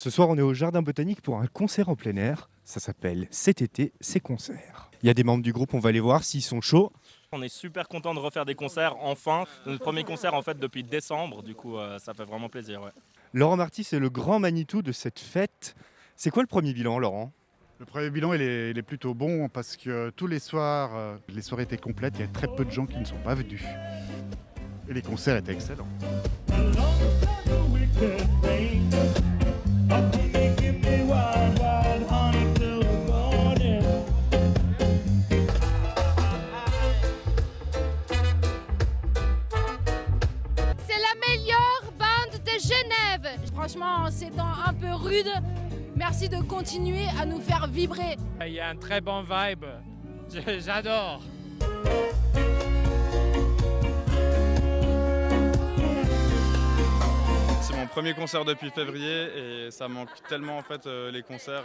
Ce soir, on est au Jardin Botanique pour un concert en plein air. Ça s'appelle Cet été, c'est concert. Il y a des membres du groupe, on va les voir s'ils sont chauds. On est super content de refaire des concerts enfin. Notre premier concert en fait depuis décembre, du coup euh, ça fait vraiment plaisir. Ouais. Laurent Marty, c'est le grand Manitou de cette fête. C'est quoi le premier bilan, Laurent? Le premier bilan, il est, il est plutôt bon parce que tous les soirs, euh, les soirées étaient complètes. Il y a très peu de gens qui ne sont pas venus. Et les concerts étaient excellents. Genève. Franchement, en ces temps un peu rudes, merci de continuer à nous faire vibrer. Il y a un très bon vibe. Je- J'adore. C'est mon premier concert depuis février et ça manque tellement en fait euh, les concerts.